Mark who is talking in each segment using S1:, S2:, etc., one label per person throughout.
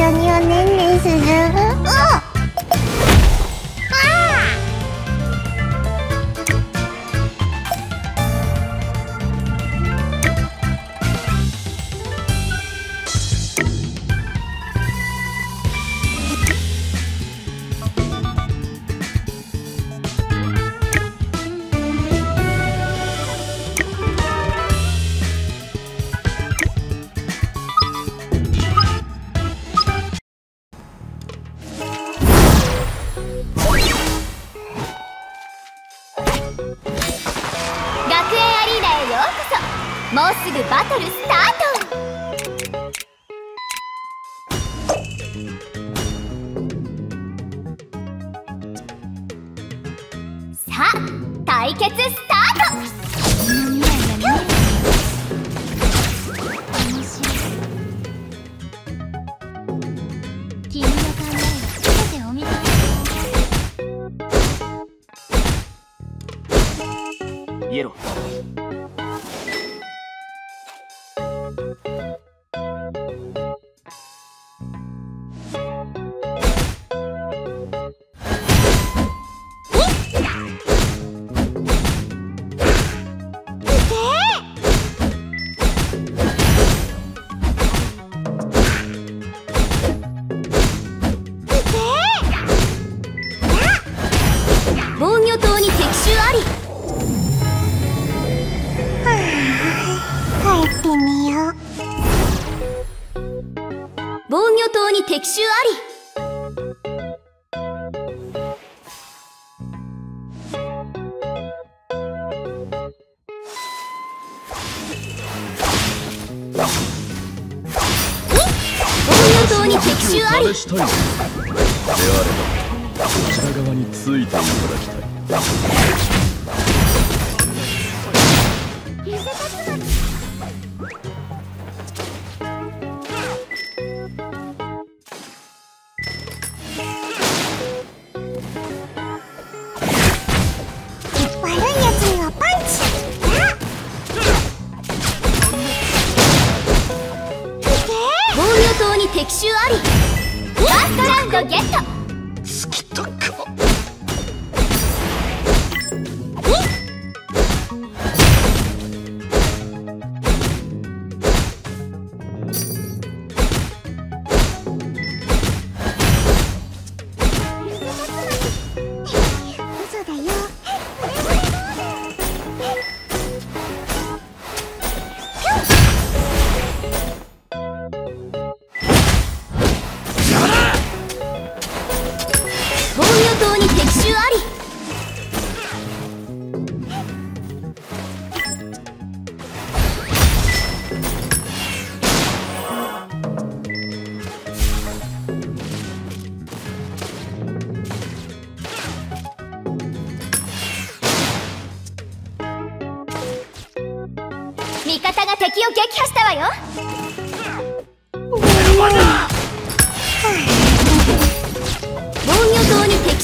S1: 緒に
S2: 決スタートに敵襲あり。であれ
S3: ばこちら側についてい。ただきたい
S2: 襲あり。ラストラウンドゲット。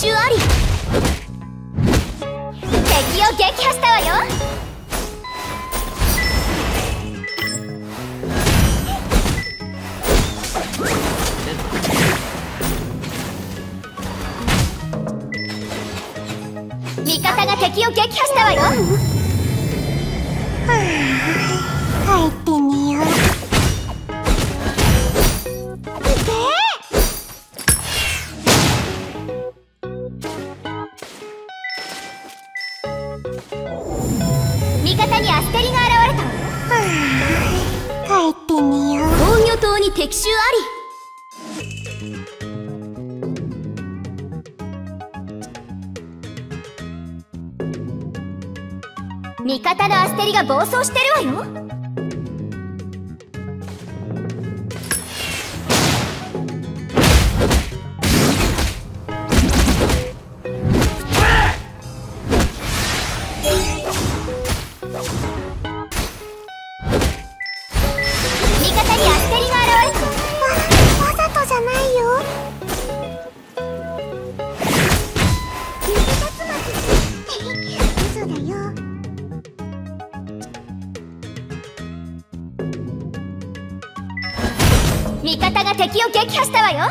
S2: 襲あり。敵を撃破したわよ。味方が敵を撃破したわよ。はい。味方にアステリが現れた
S1: 帰ってみよう。
S2: 防御塔に敵襲あり。味方のアステリが暴走してるわよ敵を撃破したわよ。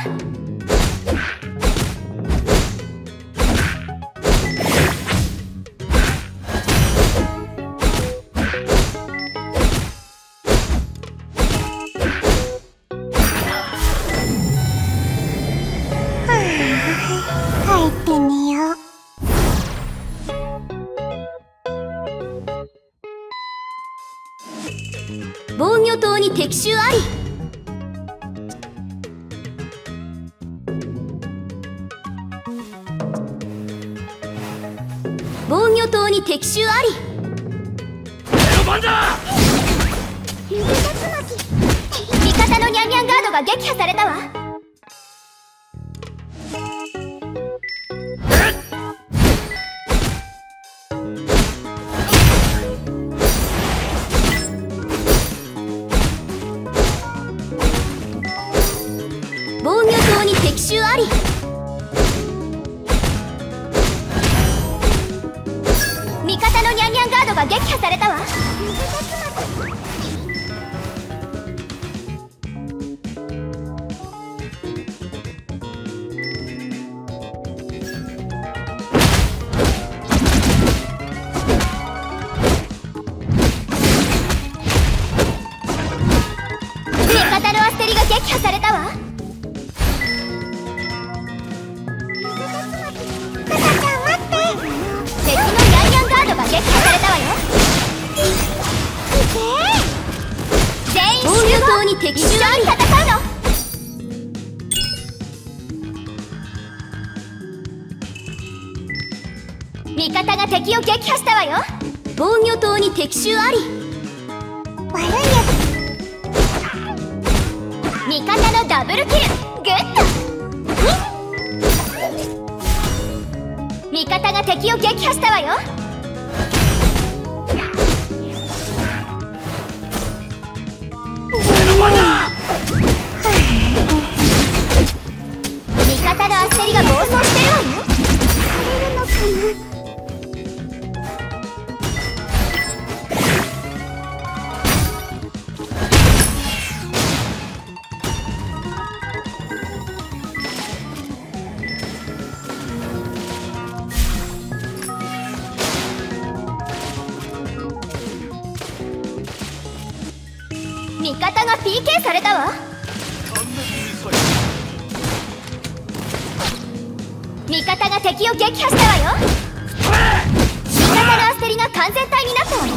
S2: 防御塔に敵襲あり防御塔に敵襲あり。味方のニャンニャンガードが撃破されたわ味方が敵を撃破したわよ。防御塔に敵襲あり。
S1: 悪いや
S2: 味方のダブルキル。グッド。味方が敵を撃破したわよ。味方のアステリが暴走してるわよ方が敵を撃破したわよ。味方のアステリが完全体になったわよ。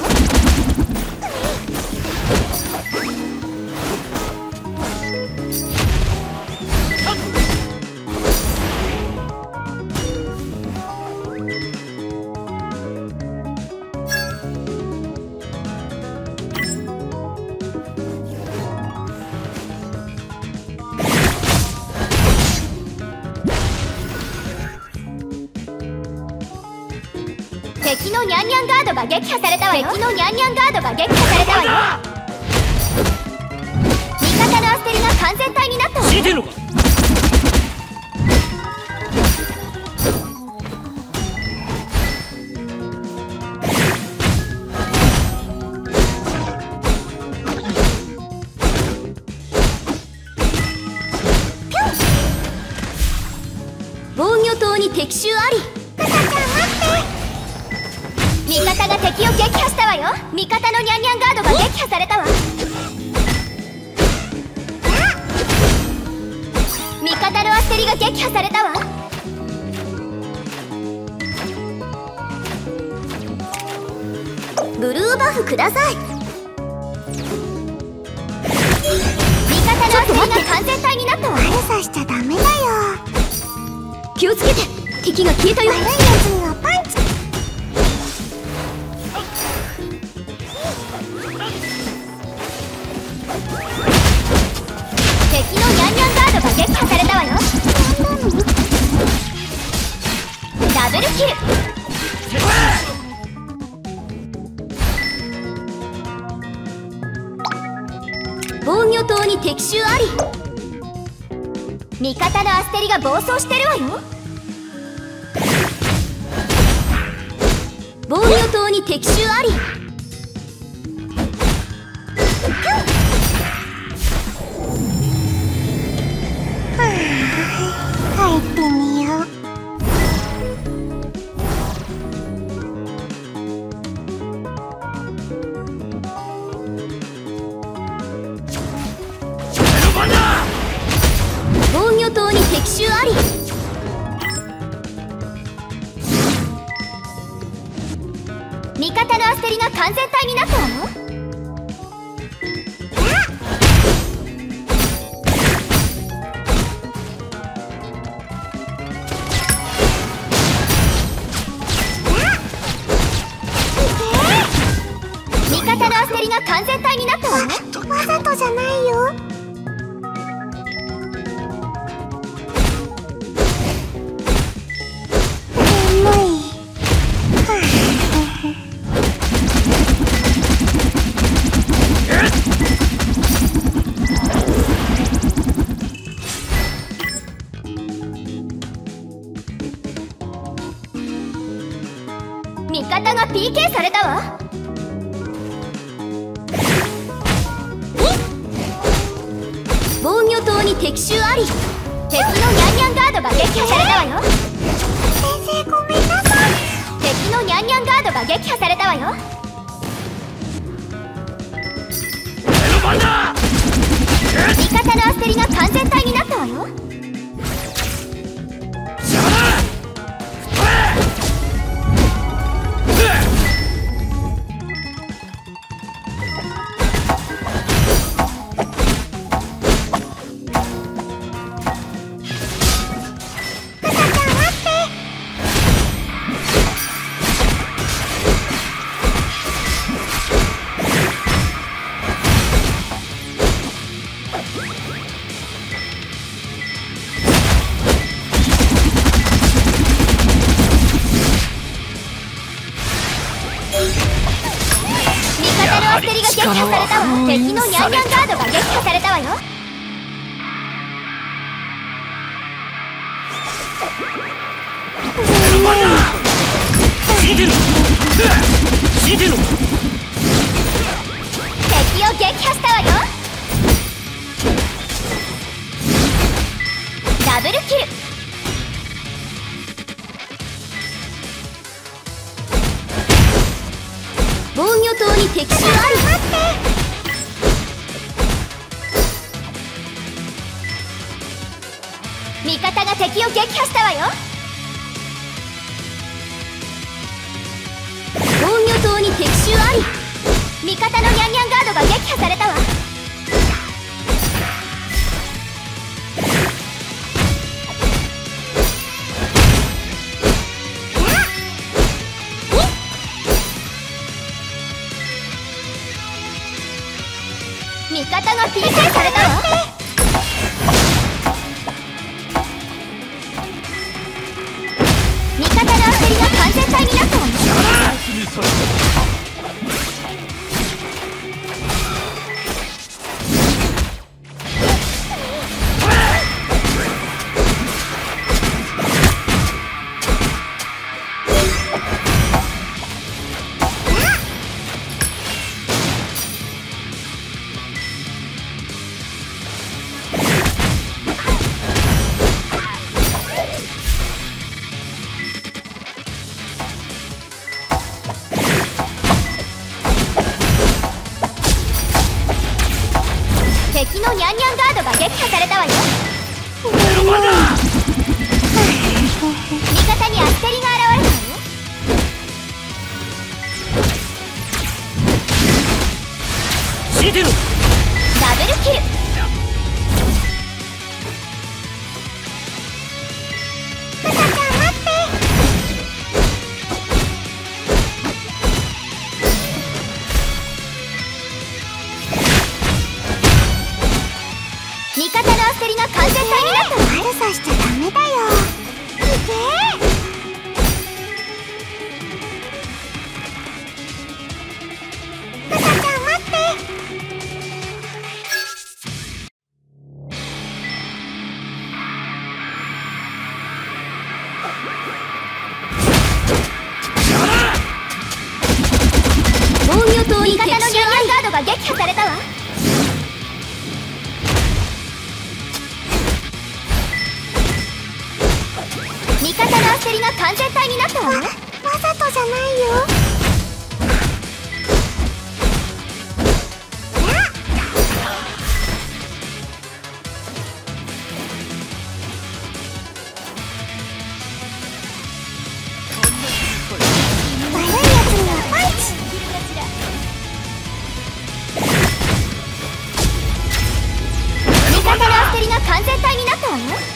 S2: 敵のニャンニャンガードが撃破されたわよ。敵のニャンニャンガードが撃破されたわよ。味方のアステリが完全体になったわよ敵を撃破したわよ。味方のニャンニャンガードが撃破されたわ。味方のアステリが撃破されたわ。ブルーバフください。味方のアステリが完全体になったわ。
S1: 悪さしちゃダメだよ。
S2: 気をつけて。敵が消えたよ。
S1: 悪いやつ
S2: 防御塔に敵襲あり。味方のアステリが暴走してるわよ。防御塔に敵襲あり。完全体になったわよわ
S1: ざとじゃないよ。
S2: 味方が PK されたわ。防御塔に敵襲あり敵のニャンニャンガードが撃破されたわよ。
S1: 先生ごめんなさい。
S2: 敵のニャンニャンガードが撃破されたわよ。味方のアステリが完全体になったわよ撃破されたわ。敵のニャンニャンガードが撃破されたわよ。敵を撃破したわよダブルキル防御塔に敵襲あり味方が敵を撃破したわよ。防御塔に敵襲あり。味方のニャンニャンガードが撃破されたわ味方が PK されたわされたわ。味方の焦りが完全体になったわ
S1: よ
S2: わ
S1: ざとじゃないよ。
S4: わ